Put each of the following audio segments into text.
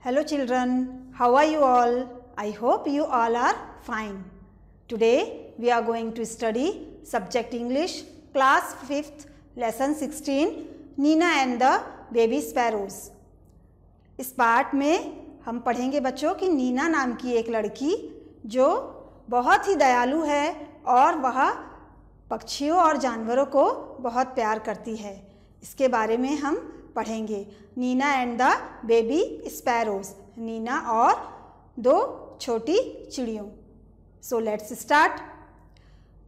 Hello children, how are you all? I hope you all are fine. Today we are going to study subject English class 5th lesson 16 Nina and the baby sparrows. इस part में हम पढ़ेंगे बच्चों कि नीना नाम की एक लड़की जो बहुत ही दयालु है और वह पक्षियों और जानवरों को बहुत प्यार करती है इसके बारे में हम पढ़ेंगे। Nina and the baby sparrows Nina और दो छोटी चिड़ियों। So let's start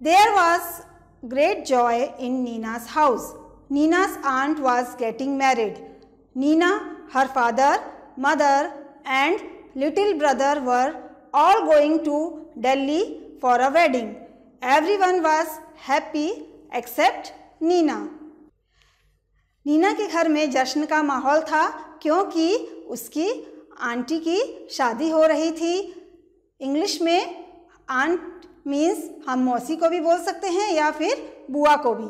there was great joy in Nina's house Nina's aunt was getting married Nina her father mother and little brother were all going to Delhi for a wedding every one was happy except Nina के घर में जश्न का माहौल था क्योंकि उसकी aunty की शादी हो रही थी। इंग्लिश में आंट मीन्स हम मौसी को भी बोल सकते हैं या फिर बुआ को भी।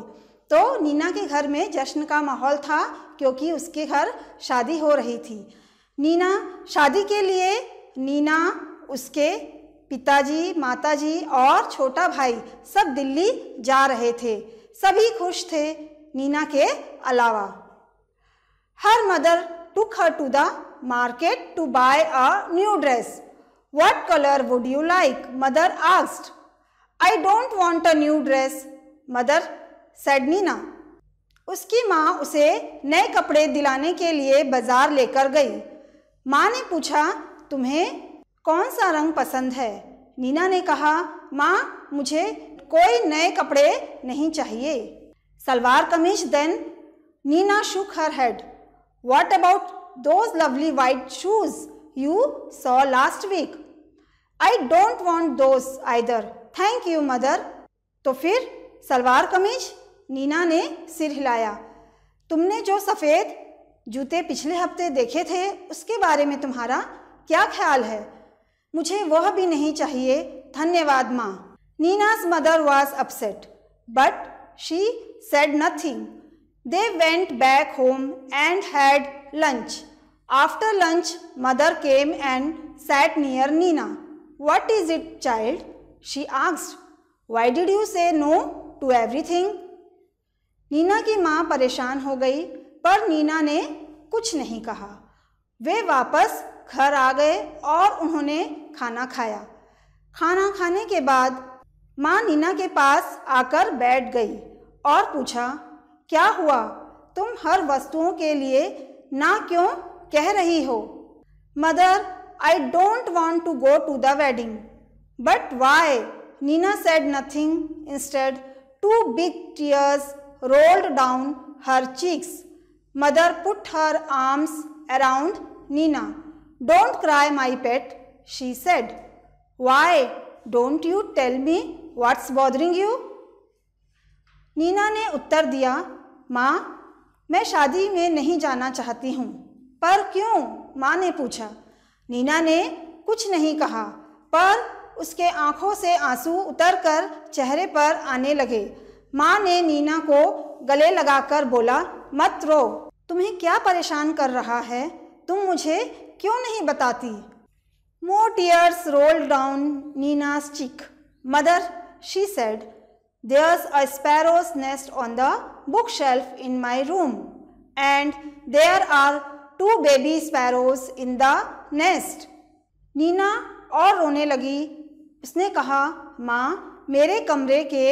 तो नीना के घर में जश्न का माहौल था क्योंकि उसके घर शादी हो रही थी। नीना, शादी के लिए नीना, उसके पिताजी, माताजी और छोटा भाई सब दिल्ली जा रहे थे। सभी खुश थे। नीना के अलावा। Her mother took her to the market to buy a new dress what colour would you like mother asked I don't want a new dress mother said Nina. उसकी माँ उसे नए कपड़े दिलाने के लिए बाज़ार लेकर गई। माँ ने पूछा, तुम्हें कौन सा रंग पसंद है? नीना ने कहा, माँ, मुझे कोई नए कपड़े नहीं चाहिए। Salwar kameez then Nina shook her head what about those lovely white shoes you saw last week I don't want those either thank you mother तो फिर सलवार कमीज नीना ने सिर हिलाया। तुमने जो सफ़ेद जूते पिछले हफ़्ते देखे थे, उसके बारे में तुम्हारा क्या ख्याल है? मुझे वह भी नहीं चाहिए। धन्यवाद, माँ। Nina's mother was upset but she said nothing they went back home and had lunch after lunch mother came and sat near Nina what is it child she asked why did you say no to everything Nina की माँ परेशान हो गई पर नीना ने कुछ नहीं कहा वे वापस घर आ गए और उन्होंने खाना खाया खाना खाने के बाद माँ नीना के पास आकर बैठ गई और पूछा, क्या हुआ? तुम हर वस्तुओं के लिए ना क्यों कह रही हो? Mother I don't want to go to the wedding but why Nina said nothing instead two big tears rolled down her cheeks mother put her arms around Nina don't cry my pet she said why don't you tell me what's bothering you Nina ने उत्तर दिया, माँ, मैं शादी में नहीं जाना चाहती हूँ, पर क्यों? माँ ने पूछा। नीना ने कुछ नहीं कहा, पर उसके आँखों से आँसू उतरकर चेहरे पर आने लगे। माँ ने नीना को गले लगाकर बोला, मत रो, तुम्हें क्या परेशान कर रहा है? तुम मुझे क्यों नहीं बताती? More tears roll down Nina's cheek mother she said There's a sparrow's nest on the bookshelf in my room, and there are two baby sparrows in the nest. Nina और रोने लगी उसने कहा माँ मेरे कमरे के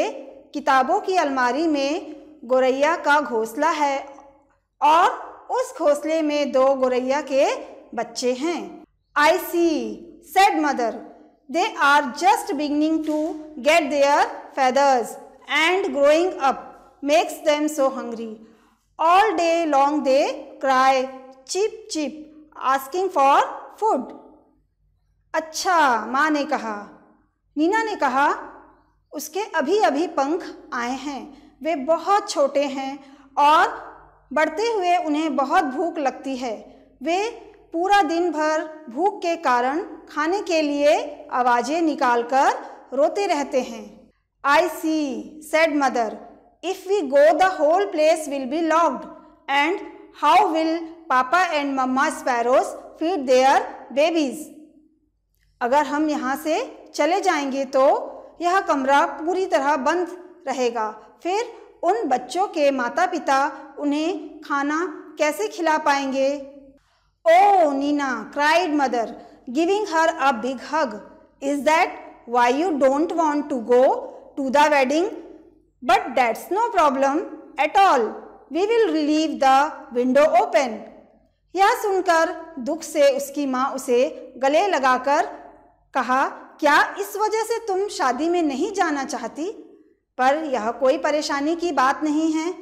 किताबों की अलमारी में गोरैया का घोंसला है और उस घोंसले में दो गोरैया के बच्चे हैं I see said mother they are just beginning to get their feathers and growing up makes them so hungry. All day long they cry chip chip asking for food. अच्छा माँ ने कहा नीना ने कहा उसके अभी अभी पंख आए हैं वे बहुत छोटे हैं और बढ़ते हुए उन्हें बहुत भूख लगती है वे पूरा दिन भर भूख के कारण खाने के लिए आवाज़ें निकालकर रोते रहते हैं। I see said mother if we go the whole place will be locked and how will papa and mamma sparrows feed their babies अगर हम यहाँ से चले जाएँगे तो यह कमरा पूरी तरह बंद रहेगा। फिर उन बच्चों के माता पिता उन्हें खाना कैसे खिला पाएँगे? ओ Nina cried mother giving her a big hug is that why you don't want to go to the wedding but that's no problem at all we will leave the window open यह सुनकर दुख से उसकी माँ उसे गले लगाकर कहा, क्या इस वजह से तुम शादी में नहीं जाना चाहती? पर यह कोई परेशानी की बात नहीं है।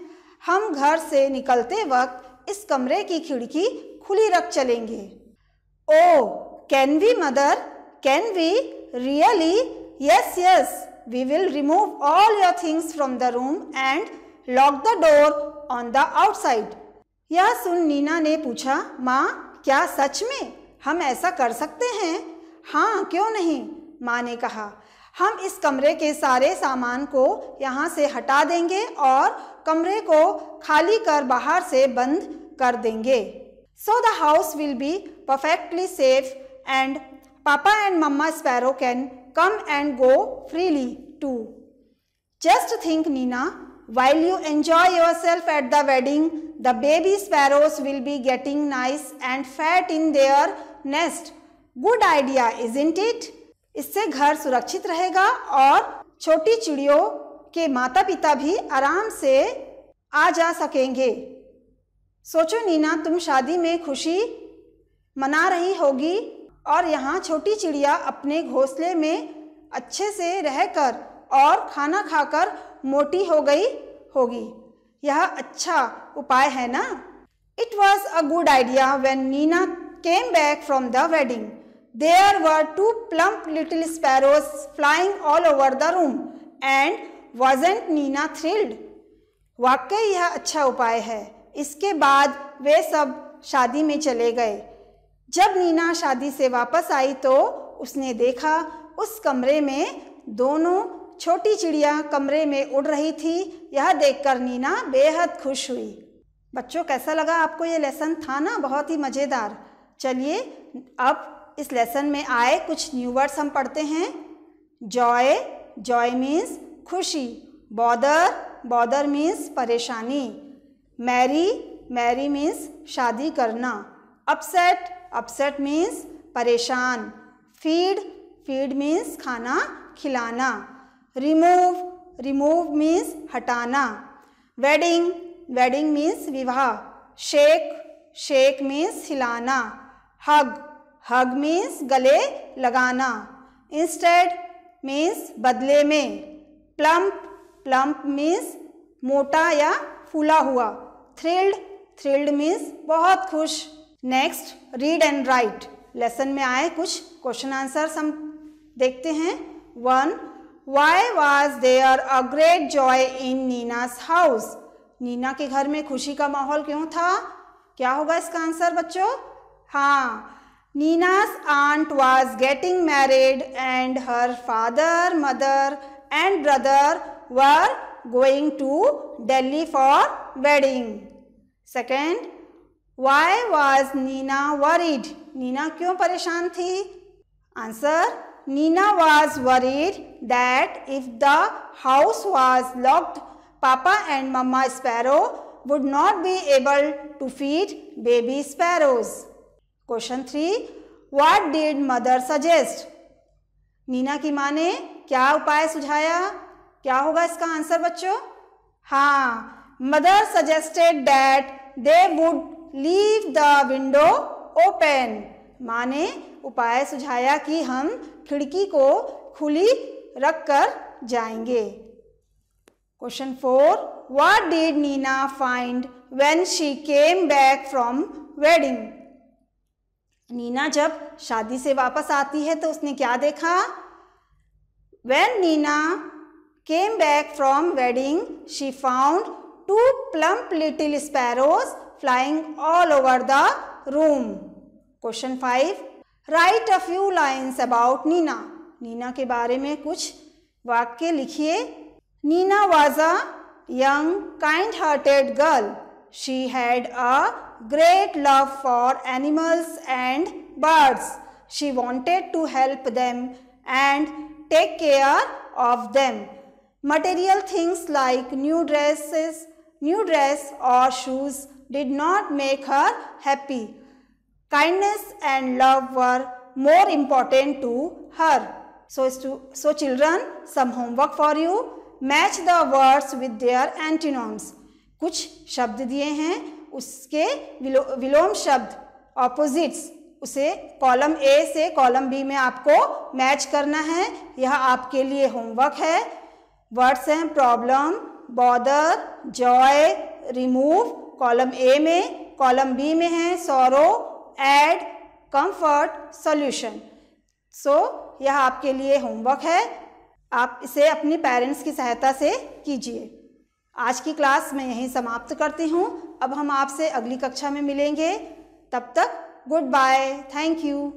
हम घर से निकलते वक्त इस कमरे की खिड़की खुली रख चलेंगे। ओ can we mother can we really yes yes we will remove all your things from the room and lock the door on the outside यह सुन नीना ने पूछा, माँ, क्या सच में हम ऐसा कर सकते हैं? हाँ क्यों नहीं? माँ ने कहा, हम इस कमरे के सारे सामान को यहाँ से हटा देंगे और कमरे को खाली कर बाहर से बंद कर देंगे। So the house will be perfectly safe and papa and mamma sparrow can come and go freely too just think Nina While you enjoy yourself at the wedding, the baby sparrows will be getting nice and fat in their nest. Good idea, isn't it? इससे घर सुरक्षित रहेगा और छोटी चिड़ियों के माता पिता भी आराम से आ जा सकेंगे सोचो नीना, तुम शादी में खुशी मना रही होगी और यहाँ छोटी चिड़िया अपने घोंसले में अच्छे से रहकर और खाना खाकर मोटी हो गई होगी। यह अच्छा उपाय है ना? It was a good idea when Nina came back from the wedding there were two plump little sparrows flying all over the room and wasn't Nina thrilled वाकई यह अच्छा उपाय है। इसके बाद वे सब शादी में चले गए। जब नीना शादी से वापस आई तो उसने देखा उस कमरे में दोनों छोटी चिड़िया कमरे में उड़ रही थी। यह देखकर नीना बेहद खुश हुई। बच्चों, कैसा लगा आपको ये लेसन? था ना, बहुत ही मज़ेदार। चलिए, अब इस लेसन में आए कुछ न्यू वर्ड्स हम पढ़ते हैं। जॉय जॉय मीन्स खुशी, बॉदर बॉदर मीन्स परेशानी। मैरी मैरी मीन्स शादी करना। अपसेट अपसेट मीन्स परेशान। फ़ीड फ़ीड मीन्स खाना, खिलाना। रिमूव रिमूव मीन्स हटाना। वेडिंग वेडिंग मीन्स विवाह। शेक शेक मीन्स हिलाना। हग हग मीन्स गले लगाना। इंस्टेड मीन्स बदले में। प्लम्प प्लम्प मीन्स मोटा या फूला हुआ। थ्रिल्ड थ्रिल्ड मीन्स बहुत खुश next read and write lesson में आए कुछ क्वेश्चन आंसर हम देखते हैं one Why was there a great joy in Nina's house? नीना के घर में खुशी का माहौल क्यों था क्या होगा इसका आंसर बच्चों हाँ Nina's aunt was getting married and her father, mother and brother were going to Delhi for wedding. Second why was Nina worried Nina क्यों परेशान थी? Answer Nina was worried that if the house was locked papa and mamma sparrow would not be able to feed baby sparrows question three what did mother suggest Nina की माँ ने क्या उपाय सुझाया? क्या होगा इसका आंसर बच्चों? हाँ mother suggested that they would leave the window open माँ ने उपाय सुझाया कि हम खिड़की को खुली रख कर जाएँगे। Question four what did Nina find when she came back from wedding Nina जब शादी से वापस आती है तो उसने क्या देखा? When Nina came back from wedding she found two plump little sparrows flying all over the room question five write a few lines about Nina Nina के बारे में कुछ वाक्य Nina was a young kind hearted girl She had a great love for animals and birds. She wanted to help them and take care of them. Material things like new dresses, new dress or shoes did not make her happy. Kindness and love were more important to her. So, so children, some homework for you. Match the words with their antonyms. कुछ शब्द दिए हैं उसके willow, विलोम शब्द opposites उसे column A से column B में आपको मैच करना है यह आपके लिए होमवर्क है वर्ड्स हैं problem bother joy remove column A में कॉलम बी में है सोरो एड कंफर्ट सॉल्यूशन सो यह आपके लिए होमवर्क है। आप इसे अपनी पेरेंट्स की सहायता से कीजिए। आज की क्लास मैं यहीं समाप्त करती हूँ। अब हम आपसे अगली कक्षा में मिलेंगे। तब तक गुड बाय थैंक यू